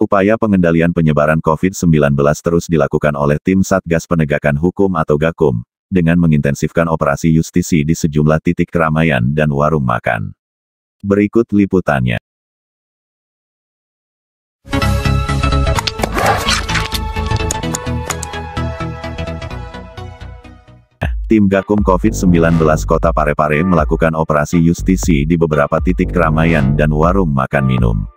Upaya pengendalian penyebaran COVID-19 terus dilakukan oleh tim Satgas Penegakan Hukum atau GAKUM, dengan mengintensifkan operasi justisi di sejumlah titik keramaian dan warung makan. Berikut liputannya. Tim Gakum COVID-19 Kota Parepare melakukan operasi justisi di beberapa titik keramaian dan warung makan minum.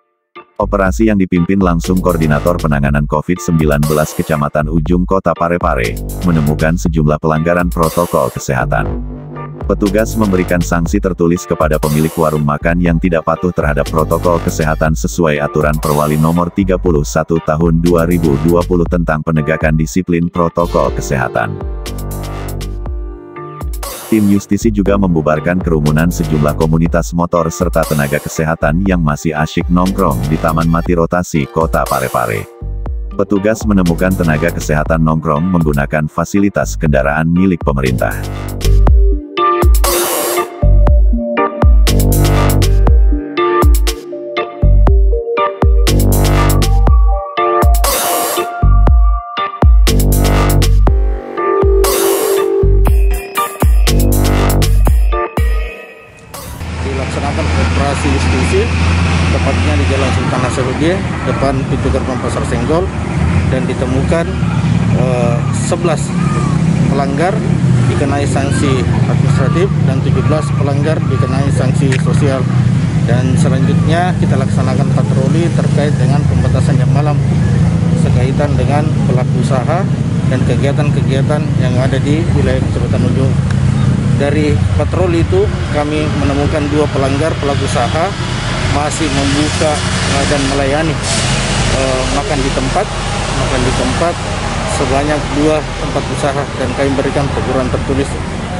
Operasi yang dipimpin langsung Koordinator Penanganan COVID-19 Kecamatan Ujung Kota Parepare, menemukan sejumlah pelanggaran protokol kesehatan. Petugas memberikan sanksi tertulis kepada pemilik warung makan yang tidak patuh terhadap protokol kesehatan sesuai aturan Perwali nomor 31 tahun 2020 tentang penegakan disiplin protokol kesehatan. Tim Justisi juga membubarkan kerumunan sejumlah komunitas motor serta tenaga kesehatan yang masih asyik nongkrong di Taman Mati Rotasi, Kota Parepare. Petugas menemukan tenaga kesehatan nongkrong menggunakan fasilitas kendaraan milik pemerintah. Tepatnya di Jalan Sultan Hasanuddin depan pintu gerbang Pasar Senggol dan ditemukan eh, 11 pelanggar dikenai sanksi administratif dan 17 pelanggar dikenai sanksi sosial. Dan selanjutnya kita laksanakan patroli terkait dengan pembatasan jam malam sekaitan dengan pelaku usaha dan kegiatan-kegiatan yang ada di wilayah Kecamatan Ujung. Dari patroli itu kami menemukan dua pelanggar pelaku usaha masih membuka uh, dan melayani uh, makan di tempat makan di tempat sebanyak dua tempat usaha dan kami berikan teguran tertulis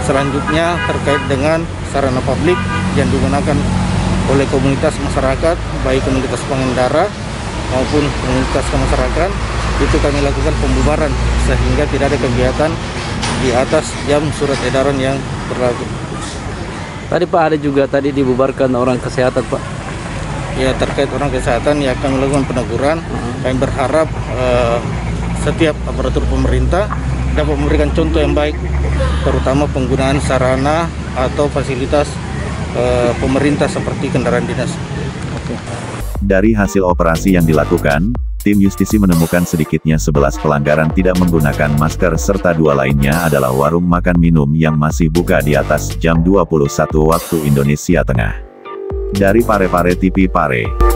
selanjutnya terkait dengan sarana publik yang digunakan oleh komunitas masyarakat baik komunitas pengendara maupun komunitas masyarakat itu kami lakukan pembubaran sehingga tidak ada kegiatan di atas jam surat edaran yang berlaku. Tadi Pak ada juga tadi dibubarkan orang kesehatan Pak. Ya terkait orang kesehatan ya kami lakukan peneguran. Kami berharap eh, setiap aparatur pemerintah dapat memberikan contoh yang baik, terutama penggunaan sarana atau fasilitas eh, pemerintah seperti kendaraan dinas. Dari hasil operasi yang dilakukan, tim justisi menemukan sedikitnya 11 pelanggaran tidak menggunakan masker serta dua lainnya adalah warung makan minum yang masih buka di atas jam 21 waktu Indonesia Tengah. Dari Pare-Pare TV Pare.